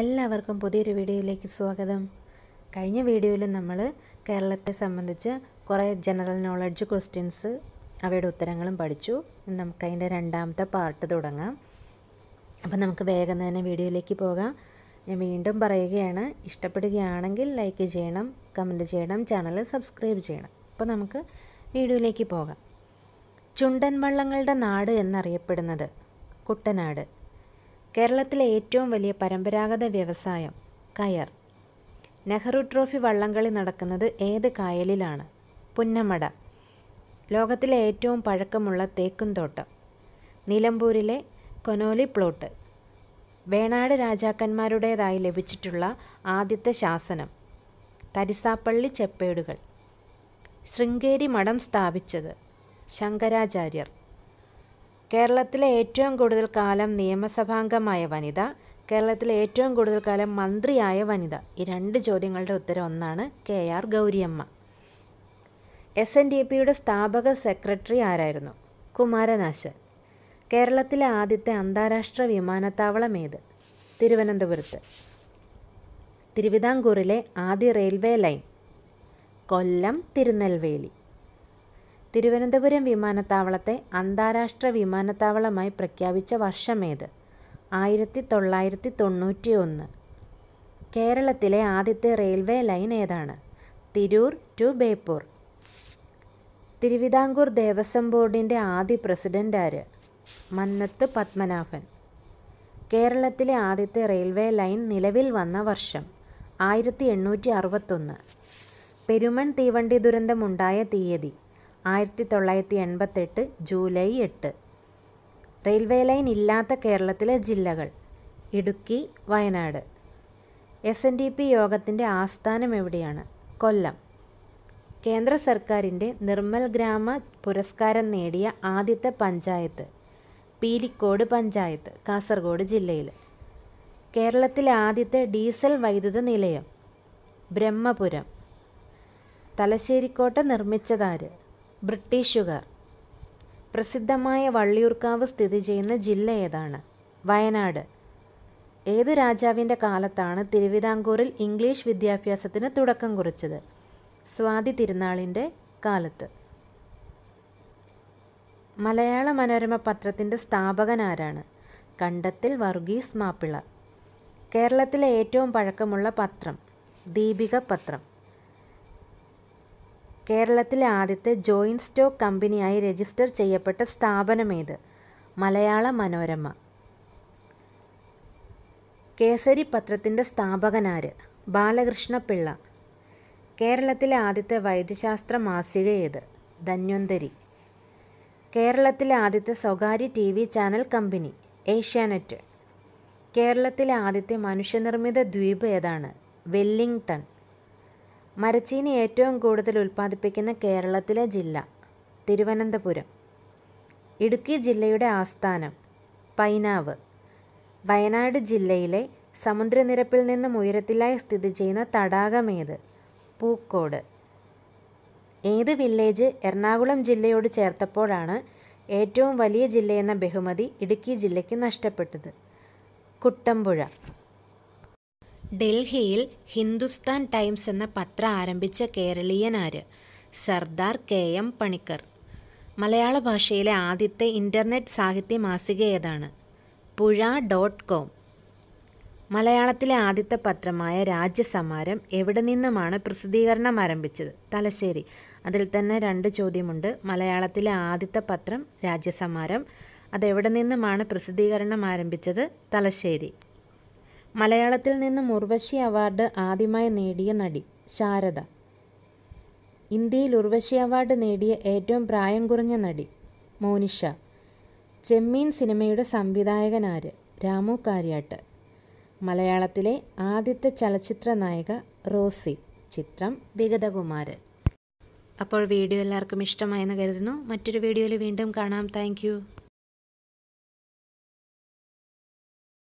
എല്ലാവർക്കും പുതിയൊരു വീഡിയോയിലേക്ക് സ്വാഗതം. കഴിഞ്ഞ വീഡിയോയിൽ നമ്മൾ കേരളത്തെ സംബന്ധിച്ച് കുറേ ജനറൽ നോളജ് ക്വസ്റ്റ്യൻസ് അവയുടെ ഉത്തരങ്ങളും പഠിച്ചു. നമുക്ക് അതിന്റെ രണ്ടാമത്തെ പാർട്ട് തുടങ്ങാം. അപ്പം നമുക്ക് വേഗം തന്നെ വീഡിയോയിലേക്ക് പോകാം. ഞാൻ വീണ്ടും പറയുകയാണ് ഇഷ്ടപ്പെടുകയാണെങ്കിൽ ലൈക്ക് ചെയ്യണം കമന്റ് ചെയ്യണം ചാനൽ സബ്സ്ക്രൈബ് ചെയ്യണം. അപ്പോൾ നമുക്ക് വീഡിയോയിലേക്ക് പോകാം. ചുണ്ടൻ വള്ളങ്ങളുടെ നാട് എന്നറിയപ്പെടുന്നത് കുട്ടനാട്. കേരളത്തിലെ ഏറ്റവും വലിയ പരമ്പരാഗത വ്യവസായം കയർ. നെഹ്റു ട്രോഫി വള്ളംകളി നടക്കുന്നത് ഏത് കായലിലാണ്? പുന്നമട. ലോകത്തിലെ ഏറ്റവും പഴക്കമുള്ള തേക്കുംതോട്ടം നിലമ്പൂരിലെ കൊനോലി പ്ലോട്ട്. വേണാട് രാജാക്കന്മാരുടേതായി ലഭിച്ചിട്ടുള്ള ആദ്യത്തെ ശാസനം. തരിസാപ്പള്ളി ചെപ്പേടുകൾ. ശൃംഗേരി മഠം സ്ഥാപിച്ചത് ശങ്കരാചാര്യർ. കേരളത്തിലെ ഏറ്റവും കൂടുതൽ കാലം നിയമസഭാംഗമായ വനിത കേരളത്തിലെ ഏറ്റവും കൂടുതൽ കാലം മന്ത്രിയായ വനിത. ഈ രണ്ട് ചോദ്യങ്ങളുടെ ഉത്തരം ഒന്നാണ് K R Gouriamma. S N D പിയുടെ സ്ഥാപക സെക്രട്ടറി ആരായിരുന്നു? കുമാരനാശൻ. കേരളത്തിലെ ആദ്യത്തെ അന്താരാഷ്ട്ര വിമാനത്താവളം ഏത്? തിരുവനന്തപുരത്ത്. തിരുവിതാംകൂറിലെ ആദ്യ റെയിൽവേ ലൈൻ. കൊല്ലം തിരുനെൽവേലി. തിരുവനന്തപുരം വിമാനത്താവളത്തെ അന്താരാഷ്ട്ര വിമാനത്താവളമായി പ്രഖ്യാപിച്ച വർഷമേത്? ആയിരത്തി തൊള്ളായിരത്തി തൊണ്ണൂറ്റി ഒന്ന് കേരളത്തിലെ ആദ്യത്തെ റെയിൽവേ ലൈൻ ഏതാണ്? തിരൂർ ടു ബേപ്പൂർ. തിരുവിതാംകൂർ ദേവസ്വം ബോർഡിന്റെ ആദ്യ പ്രസിഡന്റ് ആര്? മന്നത്ത് പത്മനാഭൻ. കേരളത്തിലെ ആദ്യത്തെ റെയിൽവേ ലൈൻ നിലവിൽ വന്ന വർഷം ആയിരത്തി എണ്ണൂറ്റി അറുപത്തൊന്ന് പെരുമൺ തീവണ്ടി ദുരന്തമുണ്ടായ തീയതി. ആയിരത്തി തൊള്ളായിരത്തി എൺപത്തെട്ട് ജൂലൈ എട്ട്. റെയിൽവേ ലൈൻ ഇല്ലാത്ത കേരളത്തിലെ ജില്ലകൾ. Idukki Wayanad. S N D P യോഗത്തിന്റെ ആസ്ഥാനം എവിടെയാണ്? കൊല്ലം. കേന്ദ്ര സർക്കാരിന്റെ നിർമ്മൽ ഗ്രാമ പുരസ്കാരം നേടിയ ആദ്യത്തെ പഞ്ചായത്ത്. പീലിക്കോട് പഞ്ചായത്ത് കാസർഗോഡ് ജില്ലയിൽ കേരളത്തിലെ ആദ്യത്തെ ഡീസൽ വൈദ്യുത നിലയം. ബ്രഹ്മപുരം. തലശ്ശേരിക്കോട്ട നിർമ്മിച്ചതാര്? ബ്രിട്ടീഷുകാർ. പ്രസിദ്ധമായ വള്ളിയൂർക്കാവ് സ്ഥിതി ചെയ്യുന്ന ജില്ല ഏതാണ്? വയനാട്. ഏതു രാജാവിന്റെ കാലത്താണ് തിരുവിതാംകൂറിൽ ഇംഗ്ലീഷ് വിദ്യാഭ്യാസത്തിന് തുടക്കം കുറിച്ചത്? സ്വാതി തിരുനാളിന്റെ കാലത്ത്. മലയാള മനോരമ പത്രത്തിന്റെ സ്ഥാപകൻ ആരാണ്? കണ്ടത്തിൽ വർഗീസ് മാപ്പിള. കേരളത്തിലെ ഏറ്റവും പഴക്കമുള്ള പത്രം ദീപിക പത്രം. കേരളത്തിലെ ആദ്യത്തെ ജോയിന്റ് സ്റ്റോക്ക് കമ്പനിയായി രജിസ്റ്റർ ചെയ്യപ്പെട്ട സ്ഥാപനമേത്? മലയാള മനോരമ. കേസരി പത്രത്തിന്റെ സ്ഥാപകനാര്? ബാലകൃഷ്ണപിള്ള. കേരളത്തിലെ ആദ്യത്തെ വൈദ്യശാസ്ത്ര മാസിക ഏത്? ധന്വന്തരി. കേരളത്തിലെ ആദ്യത്തെ സ്വകാര്യ T V channel company? Asianet. കേരളത്തിലെ ആദ്യത്തെ മനുഷ്യനിർമ്മിത ദ്വീപ് ഏതാണ്? വെല്ലിംഗ്ടൺ. മരച്ചീനി ഏറ്റവും കൂടുതൽ ഉൽപ്പാദിപ്പിക്കുന്ന കേരളത്തിലെ ജില്ല തിരുവനന്തപുരം. ഇടുക്കി ജില്ലയുടെ ആസ്ഥാനം പൈനാവ്. വയനാട് ജില്ലയിലെ സമുദ്രനിരപ്പിൽ നിന്നും ഉയരത്തിലായി സ്ഥിതി ചെയ്യുന്ന തടാകമേത് പൂക്കോട്. ഏത് വില്ലേജ് എറണാകുളം ജില്ലയോട് ചേർത്തപ്പോഴാണ് ഏറ്റവും വലിയ ജില്ലയെന്ന ബഹുമതി ഇടുക്കി ജില്ലയ്ക്ക് നഷ്ടപ്പെട്ടത്? കുട്ടമ്പുഴ. ഡൽഹിയിൽ ഹിന്ദുസ്ഥാൻ ടൈംസ് എന്ന പത്രം ആരംഭിച്ച കേരളീയനാര്? Sardar K M Panikkar. മലയാള ഭാഷയിലെ ആദ്യത്തെ ഇന്റർനെറ്റ് സാഹിത്യ മാസിക ഏതാണ്? പുഴ ഡോട്ട് കോം. മലയാളത്തിലെ ആദ്യത്തെ പത്രമായ രാജ്യസമാരം എവിടെ നിന്നുമാണ് പ്രസിദ്ധീകരണം ആരംഭിച്ചത്? തലശ്ശേരി. അതിൽ തന്നെ രണ്ട് ചോദ്യമുണ്ട്. മലയാളത്തിലെ ആദ്യത്തെ പത്രം രാജ്യസമാരം. അതെവിടെ നിന്നുമാണ് പ്രസിദ്ധീകരണം ആരംഭിച്ചത്? തലശ്ശേരി. മലയാളത്തിൽ നിന്നും ഉർവശി അവാർഡ് ആദ്യമായി നേടിയ നടി ശാരദ. ഇന്ത്യയിൽ ഉർവശി അവാർഡ് നേടിയ ഏറ്റവും പ്രായം കുറഞ്ഞ നടി മോനിഷ. ചെമ്മീൻ സിനിമയുടെ സംവിധായകനാര് രാമു കാര്യാട്ട്. മലയാളത്തിലെ ആദ്യത്തെ ചലച്ചിത്ര നായിക റോസി. ചിത്രം വിഗതകുമാരൻ. അപ്പോൾ വീഡിയോ എല്ലാവർക്കും ഇഷ്ടമായെന്ന് കരുതുന്നു. മറ്റൊരു വീഡിയോയിൽ വീണ്ടും കാണാം. താങ്ക്